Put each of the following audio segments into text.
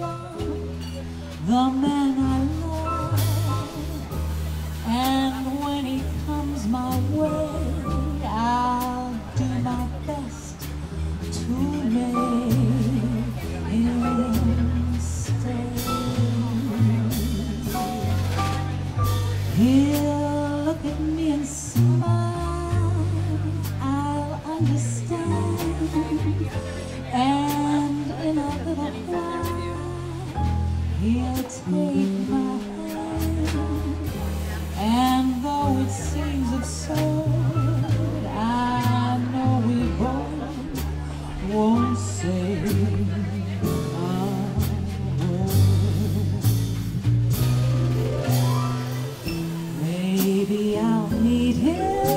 the man I love. And when he comes my way, I'll do my best to make him stay. He'll look at me and smile, I'll understand. And in a little while, He'll take my hand, and though it seems absurd, I know we both won't say a word. Maybe I'll meet him.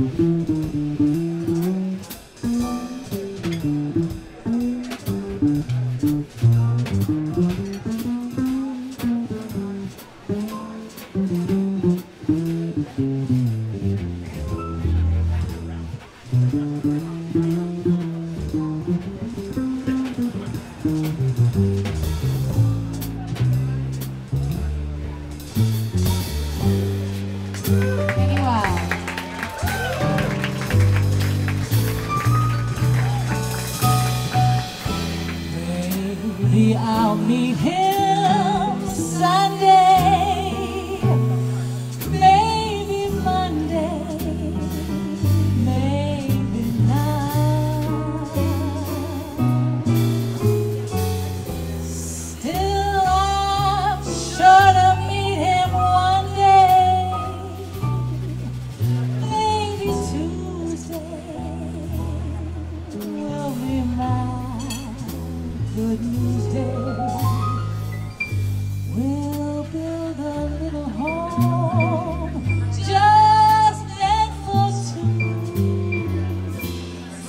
Mm-hmm. I'll meet him.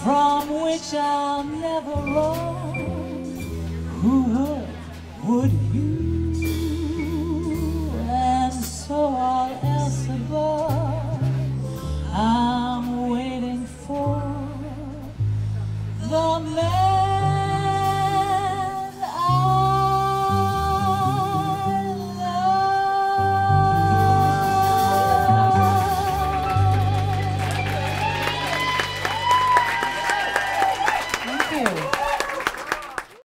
from which I'll never roam. Who hurt would you? And so all else above, I'm waiting for the man.